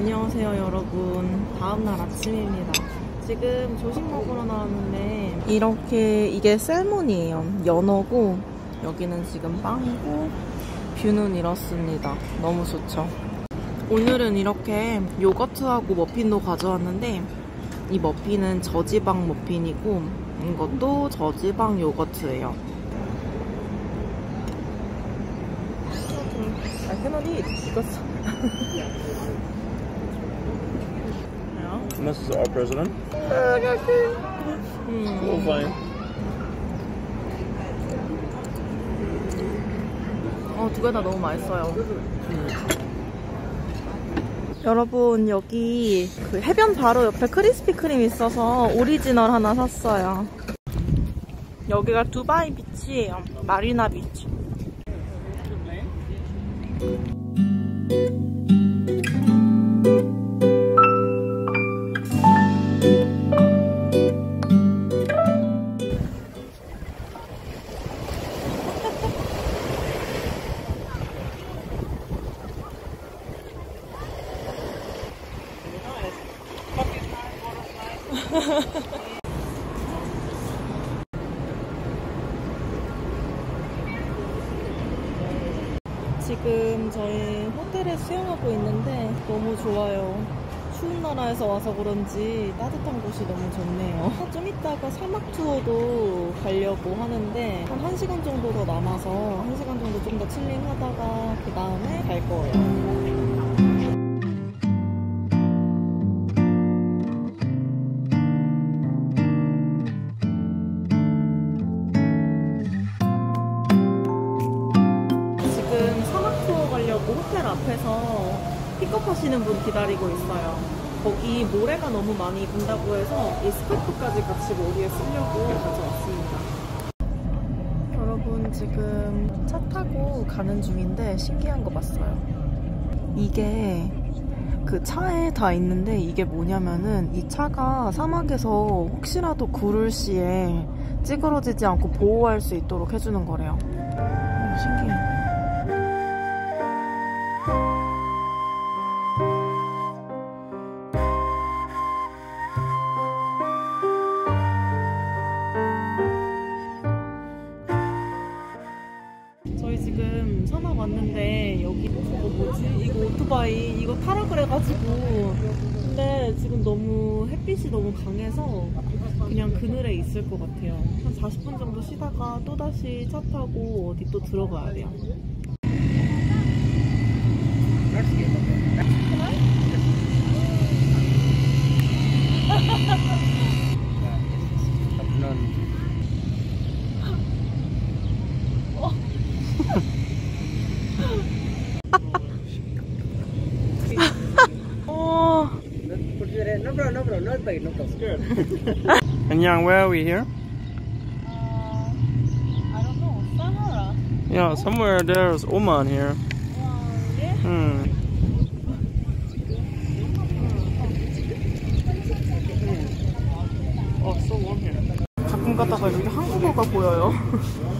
안녕하세요 여러분. 다음날 아침입니다. 지금 조식 먹으러 나왔는데 이렇게 이게 셀몬이에요. 연어고 여기는 지금 빵이고 뷰는 이렇습니다. 너무 좋죠? 오늘은 이렇게 요거트하고 머핀도 가져왔는데 이 머핀은 저지방 머핀이고 이것도 저지방 요거트예요. I cannot eat And this is our president. 음. Cool, fine. 어, 두 개 다 너무 맛있어요. 여러분, 여기 그 해변 바로 옆에 크리스피 크림 있어서 오리지널 하나 샀어요. 여기가 두바이 비치예요. 마리나 비치. 지금 저희 호텔에 수영하고 있는데 너무 좋아요. 추운 나라에서 와서 그런지 따뜻한 곳이 너무 좋네요. 좀 이따가 사막 투어도 가려고 하는데 한 1시간 정도 더 남아서 1시간 정도 좀 더 칠링 하다가 그 다음에 갈 거예요. 앞에서 픽업하시는 분 기다리고 있어요. 거기 모래가 너무 많이 분다고 해서 이 스카프까지 같이 머리에 쓰려고 가져왔습니다. 여러분 지금 차 타고 가는 중인데 신기한 거 봤어요. 이게 그 차에 다 있는데 이게 뭐냐면은 이 차가 사막에서 혹시라도 구를 시에 찌그러지지 않고 보호할 수 있도록 해주는 거래요. 타라 그래가지고 근데 지금 너무 햇빛이 너무 강해서 그냥 그늘에 있을 것 같아요. 한 40분 정도 쉬다가 또 다시 차 타고 어디 또 들어가야 돼요. problem, no problem, no pain, no problem. And Yang, where are we here? I don't know, Sahara. Yeah, somewhere there's Oman here. Hmm. 어, so warm here. 가끔 가다가 이렇게 한국어가 보여요.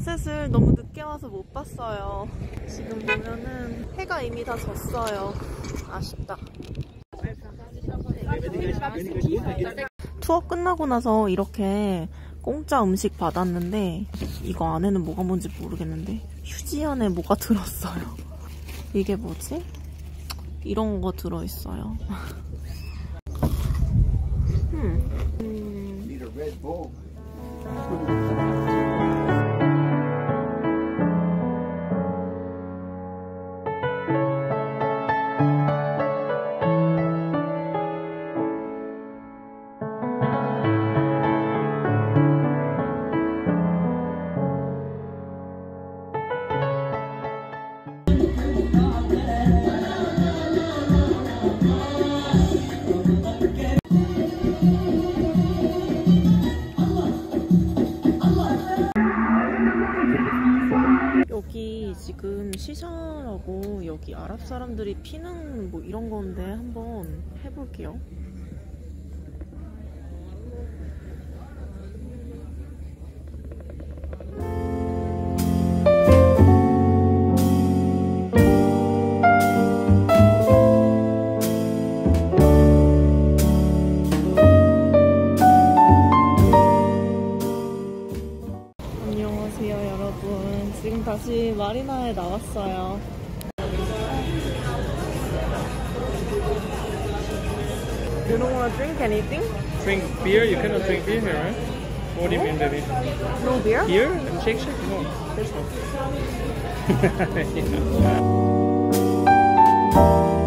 선셋을 너무 늦게 와서 못 봤어요. 지금 보면은 해가 이미 다 졌어요. 아쉽다. 투어 끝나고 나서 이렇게 공짜 음식 받았는데 이거 안에는 뭐가 뭔지 모르겠는데 휴지 안에 뭐가 들었어요. 이게 뭐지? 이런 거 들어있어요. 음. 음. 여기 지금 시샤라고 여기 아랍 사람들이 피는 뭐 이런 건데 한번 해볼게요. 안녕하세요 여러분 지금 다시 마리나에 나왔어요 You don't wanna drink anything? Drink beer? You cannot drink beer here, right? What do you mean, baby? No beer? Beer and shake shake? No, of course not. Yeah.